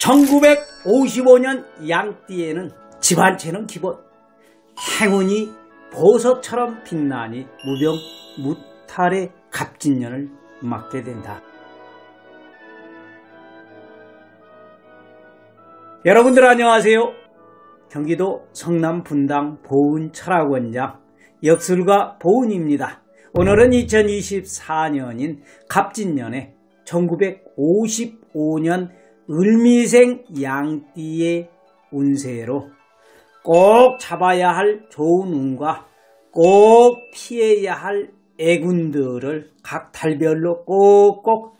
1955년 양띠에는 집안채는 기본, 행운이 보석처럼 빛나니 무병 무탈의 갑진년을 맞게 된다. 여러분들 안녕하세요. 경기도 성남 분당 보은 철학원장 역술가 보은입니다. 오늘은 2024년인 갑진년에 1955년 을미생 양띠의 운세로 꼭 잡아야 할 좋은 운과 꼭 피해야 할 애군들을 각 달별로 꼭꼭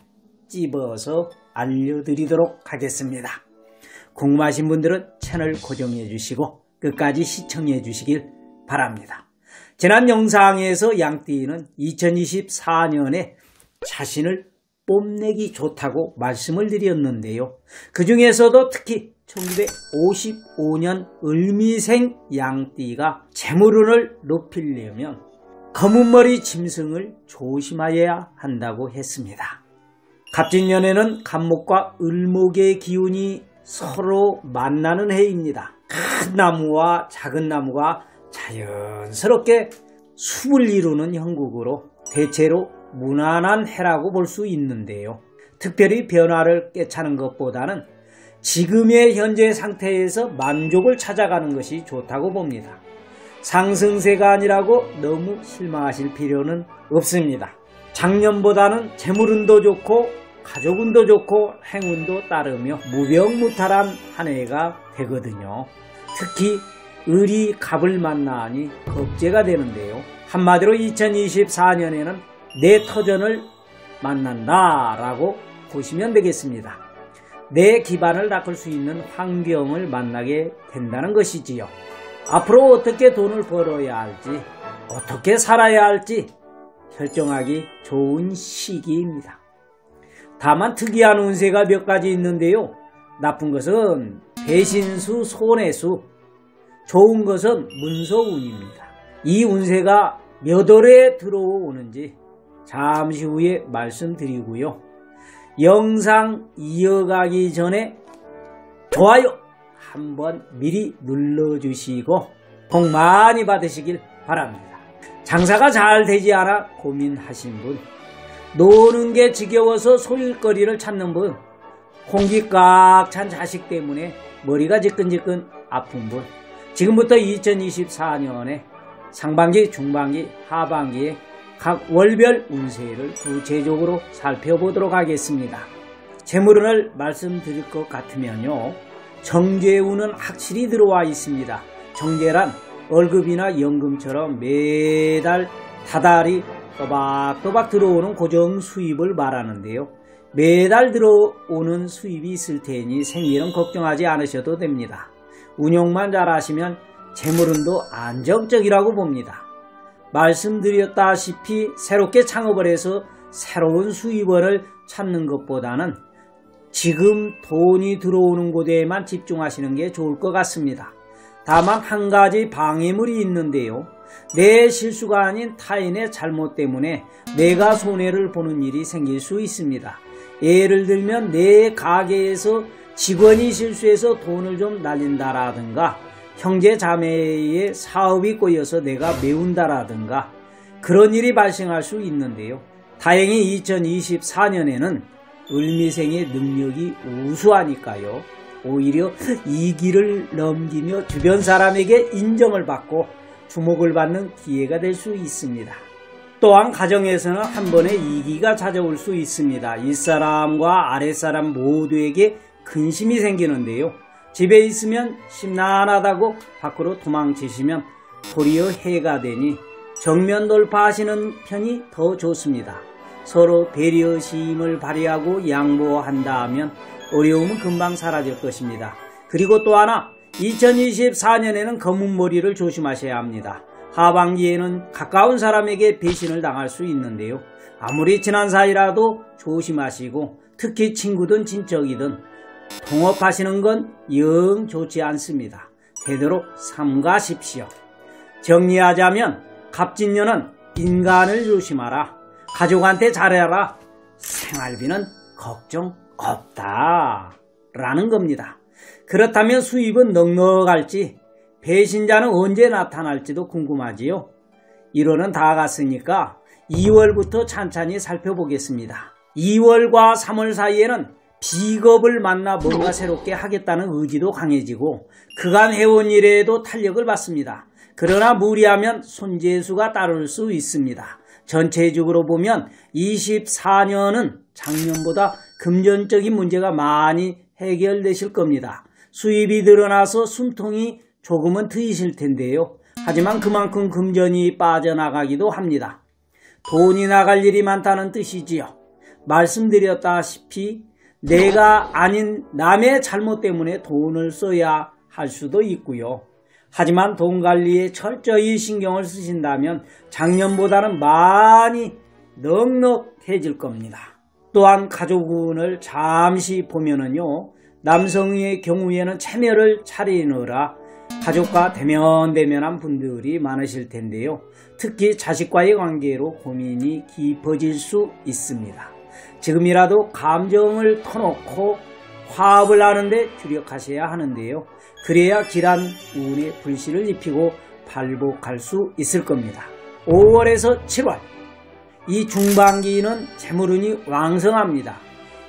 찝어서 알려드리도록 하겠습니다. 궁금하신 분들은 채널 고정해 주시고 끝까지 시청해 주시길 바랍니다. 지난 영상에서 양띠는 2024년에 자신을 뽐내기 좋다고 말씀을 드렸는데요. 그 중에서도 특히 1955년 을미생 양띠가 재물운을 높이려면 검은머리 짐승을 조심하여야 한다고 했습니다. 갑진년에는 갑목과 을목의 기운이 서로 만나는 해입니다. 큰 나무와 작은 나무가 자연스럽게 숲을 이루는 형국으로 대체로 무난한 해라고 볼 수 있는데요. 특별히 변화를 깨차는 것보다는 지금의 현재 상태에서 만족을 찾아가는 것이 좋다고 봅니다. 상승세가 아니라고 너무 실망하실 필요는 없습니다. 작년보다는 재물운도 좋고 가족운도 좋고 행운도 따르며 무병무탈한 한 해가 되거든요. 특히 을이 갑을 만나니 겁재가 되는데요. 한마디로 2024년에는 내 터전을 만난다라고 보시면 되겠습니다. 내 기반을 닦을 수 있는 환경을 만나게 된다는 것이지요. 앞으로 어떻게 돈을 벌어야 할지, 어떻게 살아야 할지 결정하기 좋은 시기입니다. 다만 특이한 운세가 몇 가지 있는데요. 나쁜 것은 배신수, 손해수, 좋은 것은 문서운입니다. 이 운세가 몇 월에 들어오는지 잠시 후에 말씀드리고요. 영상 이어가기 전에 좋아요 한번 미리 눌러주시고 복 많이 받으시길 바랍니다. 장사가 잘 되지 않아 고민하신 분, 노는 게 지겨워서 소일거리를 찾는 분, 공기 꽉 찬 자식 때문에 머리가 지끈지끈 아픈 분, 지금부터 2024년에 상반기, 중반기, 하반기에 각 월별 운세를 구체적으로 살펴보도록 하겠습니다. 재물운을 말씀드릴 것 같으면요. 정제운은 확실히 들어와 있습니다. 정제란 월급이나 연금처럼 매달 다달이 또박또박 들어오는 고정 수입을 말하는데요. 매달 들어오는 수입이 있을 테니 생일은 걱정하지 않으셔도 됩니다. 운용만 잘 하시면 재물운도 안정적이라고 봅니다. 말씀드렸다시피 새롭게 창업을 해서 새로운 수입원을 찾는 것보다는 지금 돈이 들어오는 곳에만 집중하시는 게 좋을 것 같습니다. 다만 한 가지 방해물이 있는데요. 내 실수가 아닌 타인의 잘못 때문에 내가 손해를 보는 일이 생길 수 있습니다. 예를 들면 내 가게에서 직원이 실수해서 돈을 좀 날린다라든가 형제 자매의 사업이 꼬여서 내가 메운다라든가 그런 일이 발생할 수 있는데요. 다행히 2024년에는 을미생의 능력이 우수하니까요. 오히려 이 길을 넘기며 주변 사람에게 인정을 받고 주목을 받는 기회가 될 수 있습니다. 또한 가정에서는 한 번의 이기가 찾아올 수 있습니다. 윗사람과 아랫사람 모두에게 근심이 생기는데요. 집에 있으면 심란하다고 밖으로 도망치시면 도리어 해가 되니 정면 돌파하시는 편이 더 좋습니다. 서로 배려심을 발휘하고 양보한다 하면 어려움은 금방 사라질 것입니다. 그리고 또 하나 2024년에는 검은 머리를 조심하셔야 합니다. 하반기에는 가까운 사람에게 배신을 당할 수 있는데요. 아무리 친한 사이라도 조심하시고 특히 친구든 친척이든 통업하시는 건 영 좋지 않습니다. 되도록 삼가십시오. 정리하자면 갑진년은 인간을 조심하라. 가족한테 잘해라. 생활비는 걱정 없다. 라는 겁니다. 그렇다면 수입은 넉넉할지 배신자는 언제 나타날지도 궁금하지요. 1월은 다 갔으니까 2월부터 찬찬히 살펴보겠습니다. 2월과 3월 사이에는 비겁을 만나 뭔가 새롭게 하겠다는 의지도 강해지고 그간 해온 일에도 탄력을 받습니다. 그러나 무리하면 손재수가 따를 수 있습니다. 전체적으로 보면 24년은 작년보다 금전적인 문제가 많이 해결되실 겁니다. 수입이 늘어나서 숨통이 조금은 트이실 텐데요. 하지만 그만큼 금전이 빠져나가기도 합니다. 돈이 나갈 일이 많다는 뜻이지요. 말씀드렸다시피 내가 아닌 남의 잘못 때문에 돈을 써야 할 수도 있고요. 하지만 돈 관리에 철저히 신경을 쓰신다면 작년보다는 많이 넉넉해질 겁니다. 또한 가족운을 잠시 보면은요. 남성의 경우에는 체면을 차리느라 가족과 대면대면한 분들이 많으실 텐데요. 특히 자식과의 관계로 고민이 깊어질 수 있습니다. 지금이라도 감정을 터놓고 화합을 하는데 주력하셔야 하는데요. 그래야 길한 운에 불씨를 입히고 발복할 수 있을 겁니다. 5월에서 7월 이 중반기는 재물운이 왕성합니다.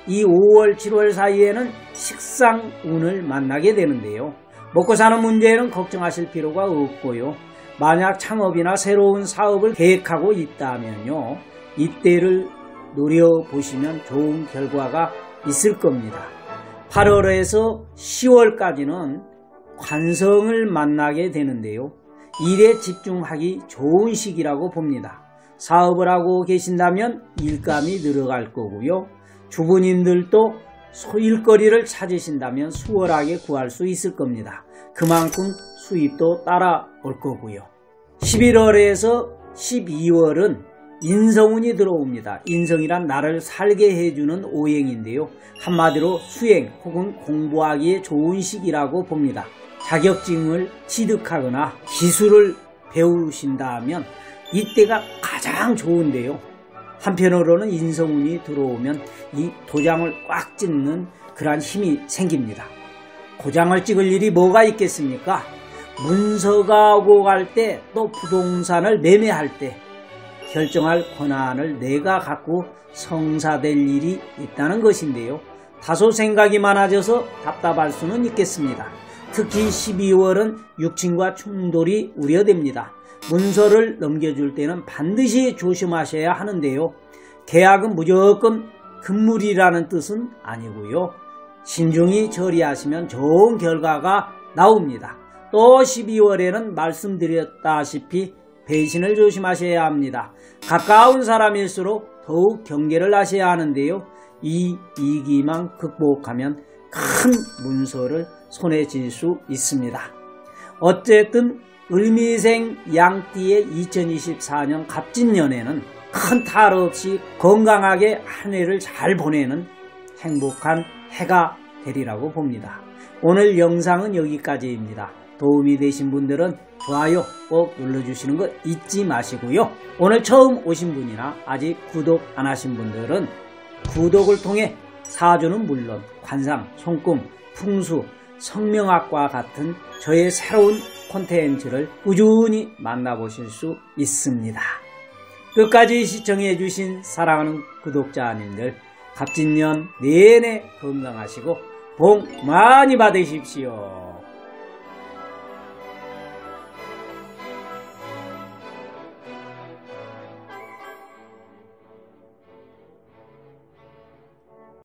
이 5월 7월 사이에는 식상운을 만나게 되는데요. 먹고 사는 문제에는 걱정하실 필요가 없고요. 만약 창업이나 새로운 사업을 계획하고 있다면요. 이때를 노려보시면 좋은 결과가 있을 겁니다. 8월에서 10월까지는 관성을 만나게 되는데요. 일에 집중하기 좋은 시기라고 봅니다. 사업을 하고 계신다면 일감이 늘어갈 거고요. 주부님들도 소일거리를 찾으신다면 수월하게 구할 수 있을 겁니다. 그만큼 수입도 따라올 거고요. 11월에서 12월은 인성운이 들어옵니다. 인성이란 나를 살게 해주는 오행인데요. 한마디로 수행 혹은 공부하기에 좋은 시기라고 봅니다. 자격증을 취득하거나 기술을 배우신다면 이때가 가장 좋은데요. 한편으로는 인성운이 들어오면 이 도장을 꽉 찍는 그러한 힘이 생깁니다. 도장을 찍을 일이 뭐가 있겠습니까? 문서가 오고 갈 때 또 부동산을 매매할 때 결정할 권한을 내가 갖고 성사될 일이 있다는 것인데요. 다소 생각이 많아져서 답답할 수는 있겠습니다. 특히 12월은 육친과 충돌이 우려됩니다. 문서를 넘겨줄 때는 반드시 조심하셔야 하는데요. 계약은 무조건 금물이라는 뜻은 아니고요. 신중히 처리하시면 좋은 결과가 나옵니다. 또 12월에는 말씀드렸다시피 배신을 조심하셔야 합니다. 가까운 사람일수록 더욱 경계를 하셔야 하는데요. 이 위기만 극복하면 큰 문서를 손에 쥘 수 있습니다. 어쨌든 을미생 양띠의 2024년 갑진년에는 큰 탈 없이 건강하게 한 해를 잘 보내는 행복한 해가 되리라고 봅니다. 오늘 영상은 여기까지입니다. 도움이 되신 분들은 좋아요 꼭 눌러주시는 거 잊지 마시고요. 오늘 처음 오신 분이나 아직 구독 안 하신 분들은 구독을 통해 사주는 물론 관상, 손금, 풍수, 성명학과 같은 저의 새로운 콘텐츠를 꾸준히 만나보실 수 있습니다. 끝까지 시청해주신 사랑하는 구독자님들 갑진년 내내 건강하시고 복 많이 받으십시오.